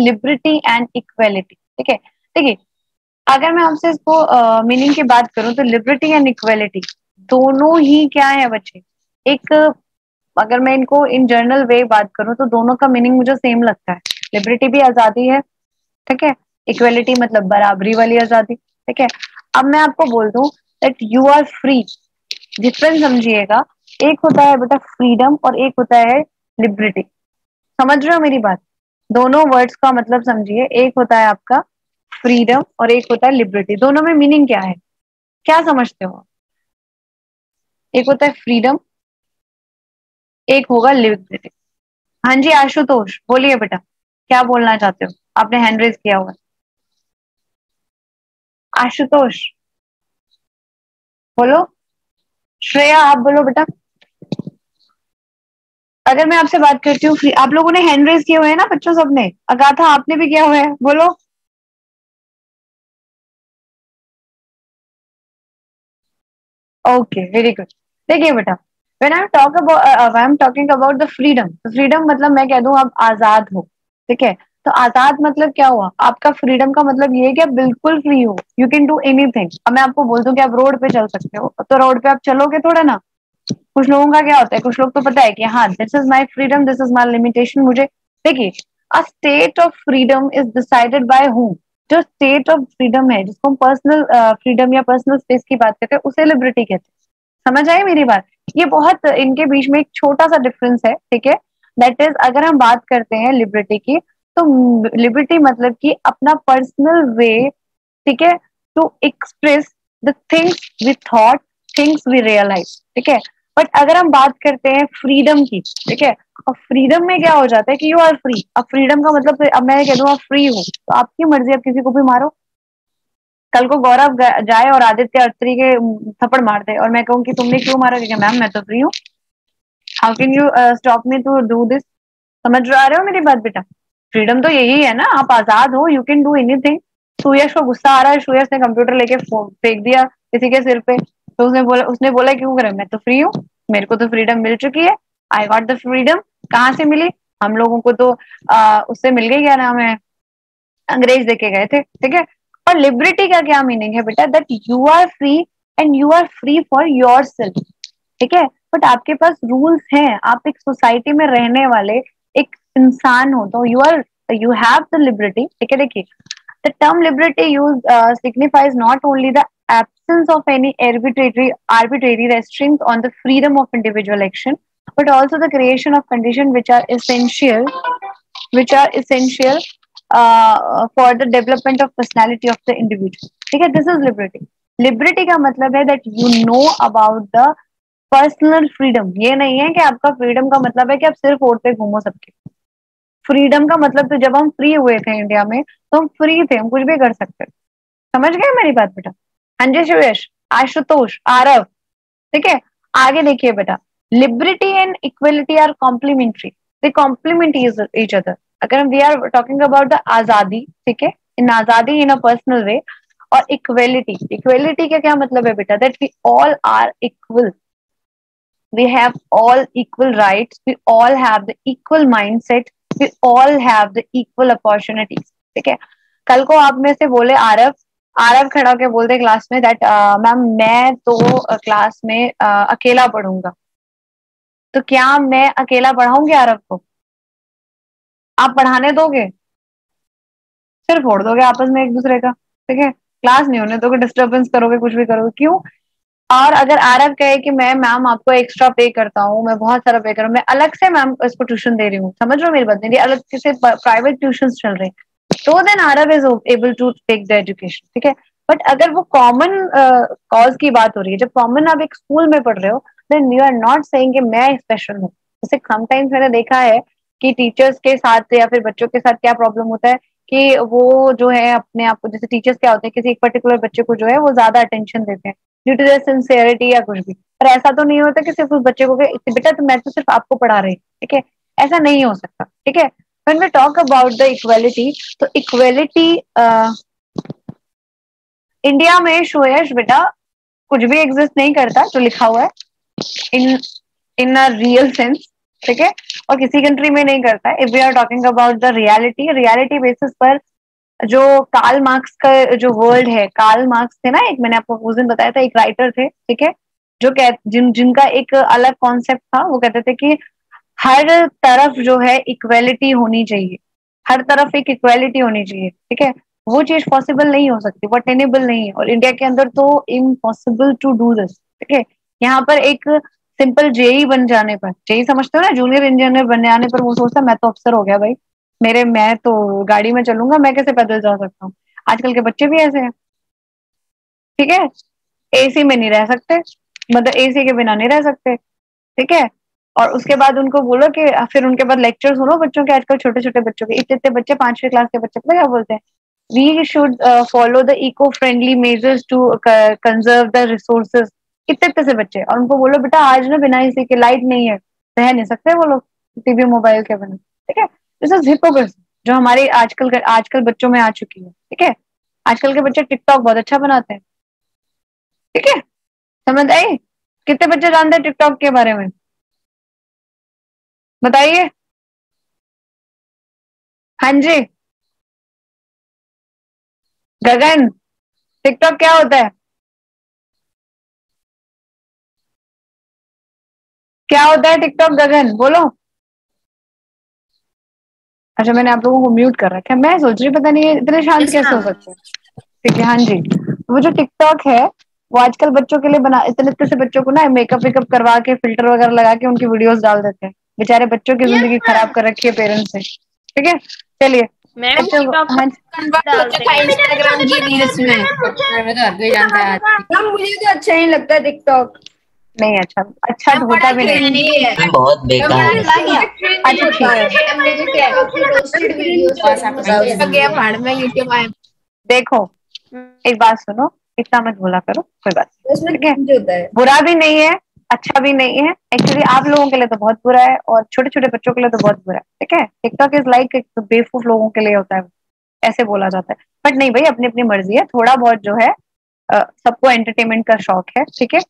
Liberty and equality, ठीक है? देखिए, अगर मैं आपसे इसको मीनिंग की बात करूँ तो लिबर्टी एंड इक्वेलिटी दोनों ही क्या है बच्चे? एक, अगर मैं इनको इन जनरल वे बात करूँ तो दोनों का मीनिंग मुझे सेम लगता है। लिबर्टी भी आज़ादी है, ठीक है? इक्वेलिटी मतलब बराबरी वाली आज़ादी, ठीक है? अब मैं आपको बोल दूँ that you are free difference समझिएगा, एक होता है बेटा फ्रीडम और एक होता है लिबर्टी समझ रहे हो मेरी बात? दोनों वर्ड्स का मतलब समझिए, एक होता है आपका फ्रीडम और एक होता है लिबर्टी दोनों में मीनिंग क्या है? क्या समझते हो एक होता है फ्रीडम एक होगा लिबर्टी हाँ जी, आशुतोष, बोलिए बेटा, क्या बोलना चाहते हो? आपने हैंड रेज किया हुआ आशुतोष। बोलो। श्रेया, आप बोलो बेटा। अगर मैं आपसे बात करती हूँ आप लोगों ने हैंड रेज किए हुए हैं ना बच्चों सबने? अगाथा आपने भी किया हुआ है, बोलो। ओके वेरी गुड देखिए बेटा when I talk about I am talking about the freedom freedom मतलब मैं कह दूँ, आप आज़ाद हो, ठीक है? तो आज़ाद मतलब क्या हुआ? आपका फ्रीडम का मतलब ये है कि आप बिल्कुल फ्री हो। यू कैन डू एनीथिंग अब मैं आपको बोल दूँ कि आप रोड पे चल सकते हो। तो रोड पे आप चलोगे थोड़ा ना? कुछ लोगों का क्या होता है? कुछ लोग तो पता है कि हाँ this is my freedom this is my limitation मुझे देखिए a state of freedom is decided by whom जो स्टेट ऑफ़ फ्रीडम है, जिसको हम पर्सनल फ्रीडम या पर्सनल स्पेस की बात करते हैं, उसे लिबर्टी कहते हैं। समझ आई मेरी बात? ये बहुत, इनके बीच में एक छोटा सा डिफरेंस है, ठीक है? दैट इज़ अगर हम बात करते हैं लिबर्टी की तो लिबर्टी मतलब कि अपना पर्सनल वे ठीक है? To express the things we thought things we realise ठीक है? बट अगर हम बात करते हैं फ्रीडम की, ठीक है? और फ्रीडम में क्या हो जाता है कि यू आर फ्री अब फ्रीडम का मतलब अब मैं कह दूँ, आप फ्री हो तो आपकी मर्ज़ी आप किसी को भी मारो। कल को गौरव जाए और आदित्य अत्री के थप्पड़ मार दे, और मैं कहूँ कि तुमने क्यों मारा? क्योंकि मैम, मैं तो फ्री हूँ। How can you stop me to do this समझ रहे हो मेरी बात बेटा? फ्रीडम तो यही है ना आप आज़ाद हो you can do anything Suyash को गुस्सा आ रहा है सुयश ने कंप्यूटर लेके फेंक दिया किसी के सिर पे। तो उसने बोला उसने बोला क्यों करे? मैं तो फ्री हूँ मेरे को तो फ्रीडम मिल चुकी है। आई गॉट द फ्रीडम कहाँ से मिली? हम लोगों को तो आ, उससे मिल गई क्या नाम है? अंग्रेज़ देखे गए थे ठीक है? और लिबर्टी का क्या मीनिंग है बेटा? That you are free and you are free for yourself ठीक है? बट आपके पास रूल्स हैं आप एक सोसाइटी में रहने वाले इंसान हो तो you are you have the liberty ठीक है, देखिए the term liberty use signifies not only the absence of any arbitrary arbitrary restraint on the freedom of individual action but also the creation of condition which are essential which are essential for the development of personality of the individual ठीक है this is liberty liberty का मतलब है that you know about the personal freedom ये नहीं है कि आपका फ्रीडम का मतलब है कि आप सिर्फ़ और पे घूमो सबके। फ्रीडम का मतलब तो जब हम फ्री हुए थे इंडिया में तो हम फ्री थे, हम कुछ भी कर सकते। समझ गए मेरी बात बेटा? अंजय सुरेश, आशुतोष, आरव, ठीक है? आगे देखिए बेटा। Liberty and equality are complementary they complement each other अगर we are talking about the आज़ादी, ठीक है? इन आज़ादी इन अ पर्सनल वे और इक्वेलिटी इक्वेलिटी का क्या मतलब है बेटा? That we all are equal we have all equal rights. We all have the equal mindset. We all have the equal opportunities ठीक है? कल को आप में से बोले आरव आरव खड़ा होकर बोलते क्लास में दैट मैम मैं तो क्लास में uh, अकेला पढ़ूँगा। तो क्या मैं अकेला पढ़ाऊँगी आरव को? आप पढ़ाने दोगे? सिर फोड़ दोगे आपस में एक दूसरे का ठीक है? क्लास नहीं होने दोगे डिस्टर्बेंस करोगे कुछ भी करोगे। क्यों? और अगर आरव कहे कि मैं मैम आपको एक्स्ट्रा पे करता हूँ मैं बहुत सारा पे कर रहा हूँ मैं अलग से मैम इसको ट्यूशन दे रही हूँ। समझ रहे हो मेरी बात मेरी? अलग से प्राइवेट ट्यूशन चल रहे तो then Aarav is able to take the education ठीक है? बट अगर वो कॉमन कॉज uh, की बात हो रही है जब कॉमन आप एक स्कूल में पढ़ रहे हो then you are not saying कि मैं स्पेशल हूँ। जैसे समटाइम्स मैंने देखा है कि टीचर्स के साथ या फिर बच्चों के साथ क्या प्रॉब्लम होता है कि वो जो है अपने आप को जैसे टीचर्स क्या होते हैं किसी एक पर्टिकुलर बच्चे को जो है वो ज़्यादा अटेंशन देते हैं। ड्यू टू देर सिंसियरिटी या कुछ भी। पर ऐसा तो नहीं होता कि सिर्फ़ उस बच्चे को बेटा तो मैं तो सिर्फ़ आपको पढ़ा रही ठीक है? ऐसा नहीं हो सकता ठीक है? We talk about the equality so equality uh, India में शोयश बेटा कुछ भी एग्जिस्ट नहीं करता जो लिखा हुआ है in in a real sense ठीक है? और किसी कंट्री में नहीं करता if we are talking about the reality reality basis पर जो कार्ल मार्क्स का जो वर्ल्ड है कार्ल मार्क्स थे ना, एक मैंने आपको उस दिन बताया था, एक राइटर थे, ठीक है? जो कह, जिन, जिनका एक अलग कॉन्सेप्ट था, वो कहते थे कि हर तरफ़ जो है इक्वेलिटी होनी चाहिए। हर तरफ़ एक इक्वेलिटी होनी चाहिए, ठीक है? वो चीज़ पॉसिबल नहीं हो सकती, वो अटेनेबल नहीं है। और इंडिया के अंदर तो इम्पॉसिबल टू डू दिस ठीक है? यहाँ पर एक सिंपल जेई बन जाने पर जेई समझते हो ना? जूनियर इंजीनियर बन जाने पर वो सोचता मैं तो अफसर हो गया भाई। मेरे, मैं तो गाड़ी में चलूँगा, मैं कैसे पैदल जा सकता हूँ? आजकल के बच्चे भी ऐसे हैं। ठीक है? एसी में नहीं रह सकते। मतलब एसी के बिना नहीं रह सकते। ठीक है? और उसके बाद उनको बोलो कि फिर उनके बाद लेक्चर सुनो बच्चों के, आजकल छोटे छोटे बच्चों के। इतने इतने बच्चे, पांचवी क्लास के बच्चे, पता क्या बोलते हैं? We should follow the eco friendly measures to conserve the resources इतने इतने से बच्चे। और उनको बोलो, बेटा, आज ना बिना इसी के लाइट नहीं है। रह नहीं सकते वो लोग, टीवी मोबाइल के बिना। ठीक है? दिस इज़ हिपोक्रेसी जो हमारे आजकल आजकल बच्चों में आ चुकी है, ठीक है? आजकल के बच्चे टिकटॉक बहुत अच्छा बनाते हैं, ठीक है? समझ आई? कितने बच्चे जानते हैं टिकटॉक के बारे में? बताइए। हाँ जी। गगन टिकटॉक क्या होता है? क्या होता है टिकटॉक गगन? बोलो। अच्छा मैंने आप लोगों को म्यूट कर रखा है। मैं सोच रही पता नहीं इतने शांत कैसे हो सकते हैं? ठीक है हाँ जी। वो जो टिकटॉक है वो आजकल बच्चों के लिए बना इतने इतने से बच्चों को ना मेकअप वेकअप करवा के फ़िल्टर वगैरह लगा के उनकी वीडियोस डाल देते हैं। बेचारे बच्चों की ज़िंदगी खराब कर रखी है पेरेंट्स ने। ठीक है? चलिए। मुझे तो अच्छा ही लगता है टिकटॉक नहीं अच्छा अच्छा होता भी नहीं। बहुत बेकार अच्छा देखो एक बात सुनो इतना मत बोला करो कोई बात ठीक है? बुरा भी नहीं है अच्छा भी नहीं है। एक्चुअली आप लोगों के लिए तो बहुत बुरा है और छोटे छोटे बच्चों के लिए तो बहुत बुरा है। ठीक है? टिकटॉक इज़ लाइक बेवकूफ़ लोगों के लिए होता है। ऐसे बोला जाता है। बट नहीं भाई अपनी अपनी मर्ज़ी है। थोड़ा बहुत जो है सबको एंटरटेनमेंट का शौक है। ठीक है?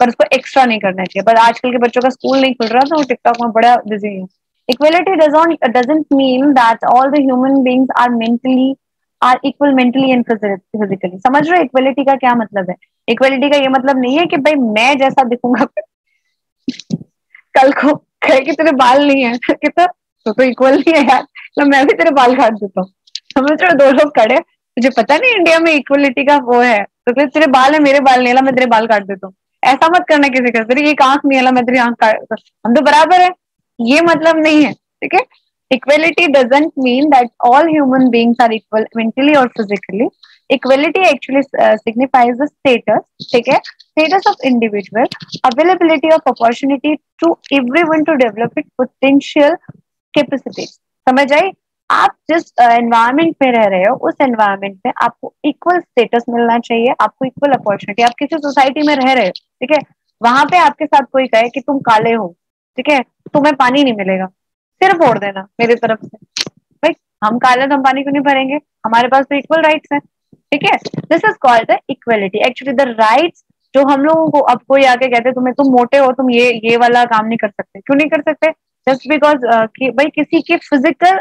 पर उसको एक्स्ट्रा नहीं करना चाहिए। पर आजकल के बच्चों का स्कूल नहीं खुल रहा तो वो टिकटॉक में बड़ा बिज़ी है। Equality doesn't mean that all the human beings are mentally are equal mentally and physically समझ रहे हो? इक्वलिटी का क्या मतलब है? इक्वलिटी का ये मतलब नहीं है कि भाई मैं जैसा दिखूँगा। कल को कहे कि तेरे बाल नहीं है। कितना तो तो इक्वल नहीं है यार। तो मैं भी तेरे बाल काट देता हूँ। समझ रहे दो लोग खड़े मुझे पता नहीं इंडिया में इक्वलिटी का वो है। तो तेरे बाल है, मेरे बाल नहीं मैं तेरे बाल काट देता हूँ। ऐसा मत करना किसी का एक आँख नहीं अला मेरी आँख हम तो बराबर है। ये मतलब नहीं है, ठीक है? Equality doesn't mean that all human beings are equal mentally और physically equality actually signifies status ठीक है? Status of individual availability of opportunity to every one to develop it potential capacity समझ आई? आप जिस एनवायरमेंट में रह रहे हो उस एनवायरमेंट में आपको इक्वल स्टेटस मिलना चाहिए आपको इक्वल अपॉर्चुनिटी आप किसी सोसाइटी में रह रहे हो ठीक है? वहाँ पे आपके साथ कोई कहे कि तुम काले हो ठीक है? तुम्हें पानी नहीं मिलेगा। सिर्फ़ फोड़ देना मेरी तरफ़ से। भाई हम काले तो हम पानी क्यों नहीं भरेंगे? हमारे पास तो इक्वल राइट्स है ठीक है? This is called the equality actually the rights जो हम लोगों को अब कोई आके कहते तुम्हें तुम मोटे हो तुम ये ये वाला काम नहीं कर सकते। क्यों नहीं कर सकते? जस्ट बिकॉज़ uh, भाई किसी के फ़िज़िकल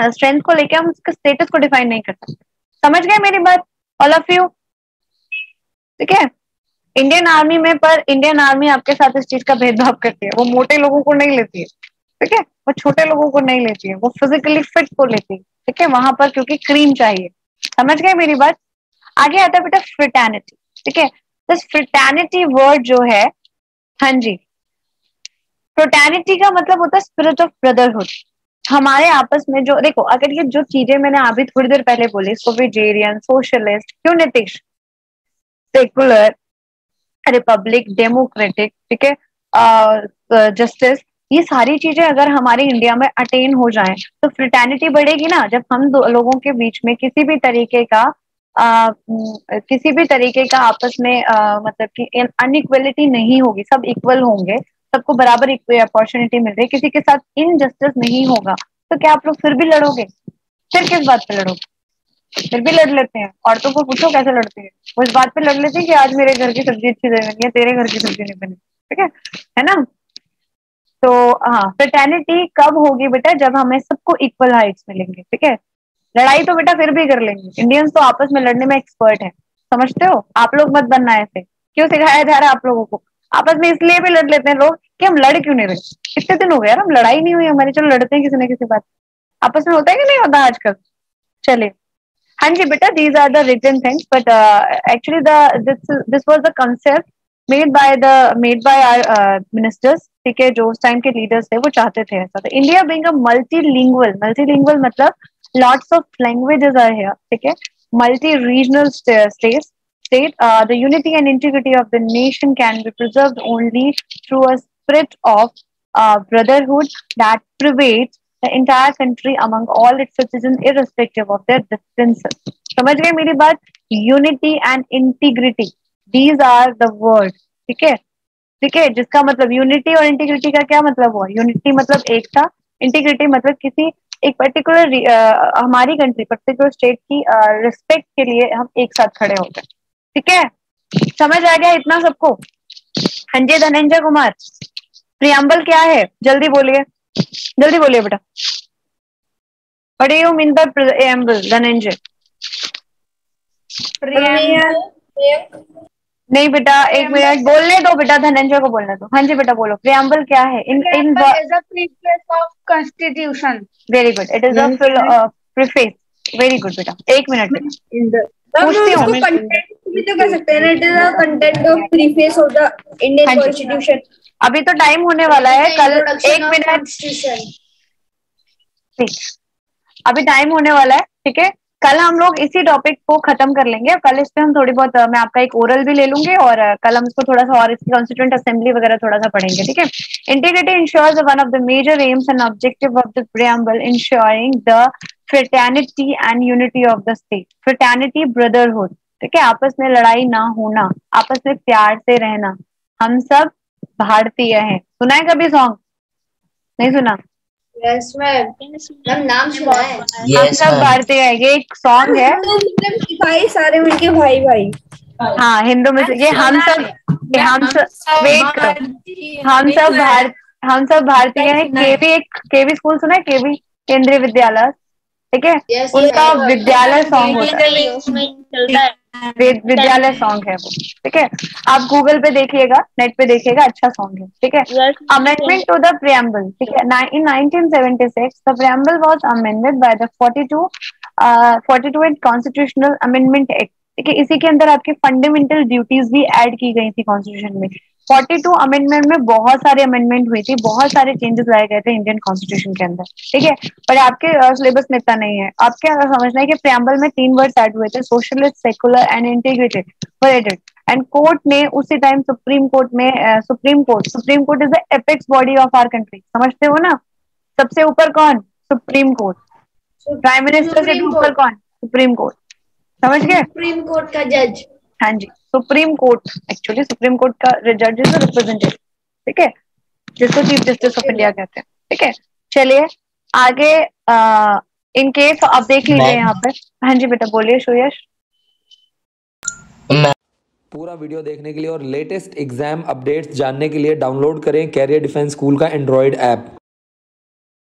स्ट्रेंथ को लेके हम उसके स्टेटस को डिफाइन नहीं कर सकते समझ गए मेरी बात ऑल ऑफ़ यू ठीक है? इंडियन आर्मी में पर इंडियन आर्मी आपके साथ इस चीज़ का भेदभाव करती है। वो मोटे लोगों को नहीं लेती है। ठीक है? वो छोटे लोगों को नहीं लेती है। वो फिजिकली फिट को लेती है। ठीक है? वहाँ पर क्योंकि क्रीम चाहिए। समझ गए मेरी बात? आगे आता है बेटा फ्रिटैनिटी ठीक है? दिस फ्रिटैनिटी वर्ड जो है हाँ जी। फ्रिटैनिटी का मतलब होता है स्पिरिट ऑफ़ ब्रदरहुड हमारे आपस में जो देखो अगर ये जो चीज़ें मैंने अभी थोड़ी देर पहले बोली सोविजेरियन सोशलिस्ट क्यों नीतीश सेकुलर रिपब्लिक डेमोक्रेटिक ठीक है जस्टिस ये सारी चीज़ें अगर हमारे इंडिया में अटेन हो जाए तो फ्रिटैनिटी बढ़ेगी ना। जब हम लोगों के बीच में किसी भी तरीके का आ, किसी भी तरीके का आपस में आ, मतलब कि अनइक्वलिटी नहीं होगी सब इक्वल होंगे सबको बराबर अपॉर्चुनिटी मिल रही है। किसी के साथ इनजस्टिस नहीं होगा। तो क्या आप लोग फिर भी लड़ोगे? फिर किस बात पे लड़ोगे? फिर भी लड़ लेते हैं। औरतों को पूछो कैसे लड़ते हैं? वो इस बात पे लड़ लेते हैं कि आज मेरे घर की सब्ज़ी अच्छी नहीं बनी है तेरे घर की सब्ज़ी नहीं बनी। ठीक है? है ना? तो हाँ फ्रेटर्निटी कब होगी बेटा? जब हमें सबको इक्वल हाइट्स मिलेंगे। ठीक है? लड़ाई तो बेटा फिर भी कर लेंगे। इंडियंस तो आपस में लड़ने में एक्सपर्ट है। समझते हो? आप लोग मत बनना ऐसे। क्यों सिखाया जा रहा है आप लोगों को? आपस में इसलिए भी लड़ लेते हैं लोग कि हम लड़ क्यों नहीं रहे? कितने दिन हो गए यार, हम लड़ाई नहीं हुई हमारी, चलो लड़ते हैं किसी न किसी बात। आपस में होता है कि नहीं होता आजकल? चलिए हाँ जी बेटा these are the return things but actually this this was the concept made by the made by our ministers ठीक है, जो उस टाइम के लीडर्स थे, वो चाहते थे ऐसा। तो India being a multilingual multilingual मतलब lots of languages are here ठीक है? Multi regional states state, uh, the unity and integrity of the nation can be preserved only through a spirit of uh, brotherhood that pervades the entire country among all its citizens, irrespective of their differences. समझ गए मेरी बात unity and integrity these are the word ठीक है ठीक है जिसका मतलब यूनिटी और इंटीग्रिटी का क्या मतलब हुआ यूनिटी मतलब एकता इंटीग्रिटी मतलब किसी एक पर्टिकुलर uh, हमारी कंट्री पर्टिकुलर स्टेट की रिस्पेक्ट uh, के लिए हम एक साथ खड़े होते हैं ठीक है? समझ आ गया इतना सबको? हाँ जी धनंजय कुमार प्रियम्बल क्या है? जल्दी बोलिए। जल्दी बोलिए बेटा। What do you mean by Dhananjay. नहीं बेटा एक मिनट बोलने दो बेटा धनंजय को बोलने दो। हाँ जी बेटा बोलो। प्रियम्बल क्या है? In in constitution very good it is a preface very good बेटा। एक मिनट। बेटा तो हैं it is content of preface of Indian constitution अभी तो टाइम होने वाला है कल एक मिनट। अभी टाइम होने वाला है ठीक है? कल हम लोग इसी टॉपिक को खत्म कर लेंगे। कल इस पे हम थोड़ी बहुत मैं आपका एक ओरल भी ले लूँगी और कल हम इसको थोड़ा सा और इसकी कॉन्स्टिट्यूंट असेंबली वगैरह थोड़ा सा पढ़ेंगे, ठीक है? Integrity ensures one of the major aims and objective of the preamble ensuring the fraternity and unity of the state fraternity brotherhood ठीक है? आपस में लड़ाई ना होना, आपस में प्यार से रहना, हम सब भारतीय हैं। सुना है कभी सॉन्ग नहीं सुना? यस मैम नाम सुना है हम सब भारतीय है ये एक सॉन्ग है। भाई सारे मिलके भाई भाई। हाँ हिंदू में ये हम सब हम सब वेट हम सब भारत हम सब भारतीय हैं। केवी एक केवी स्कूल सुना है? केवी केंद्रीय विद्यालय। ठीक है? उनका विद्यालय सॉन्ग होता है। विद्यालय सॉन्ग है वो। ठीक है? आप गूगल पे देखिएगा नेट पे देखिएगा अच्छा सॉन्ग है। ठीक है? अमेंडमेंट टू द प्रियम्बल ठीक है? In 1976 the preamble was amended by the 42 42 and constitutional amendment act ठीक है? इसी के अंदर आपकी फंडामेंटल ड्यूटीज़ भी ऐड की गई थी कॉन्स्टिट्यूशन में। 42 अमेंडमेंट में बहुत सारे अमेंडमेंट हुई थी बहुत सारे चेंजेस लाए गए थे इंडियन कॉन्स्टिट्यूशन के अंदर ठीक है? पर आपके सिलेबस में इतना नहीं है। आपके समझना है कि प्रियम्बल में तीन वर्ड ऐड हुए थे socialist secular and integrated and court ने उसी टाइम सुप्रीम कोर्ट में supreme court supreme court is the apex body of our country समझते हो ना? सबसे ऊपर कौन? सुप्रीम कोर्ट प्राइम मिनिस्टर से ऊपर कौन? सुप्रीम कोर्ट समझ गए? सुप्रीम कोर्ट का जज हाँ जी। Supreme court actually supreme court का जज इज़ रिप्रेजेंटेटिव ठीक है? जिसको चीफ जस्टिस ऑफ़ इंडिया कहते हैं ठीक है? चलिए आगे इन केस आप देख लीजिए यहाँ पे। हाँ जी बेटा बोलिए सुयश पूरा वीडियो देखने के लिए और लेटेस्ट एग्ज़ाम अपडेट्स जानने के लिए डाउनलोड करें कैरियर डिफेंस स्कूल का एंड्रॉयड ऐप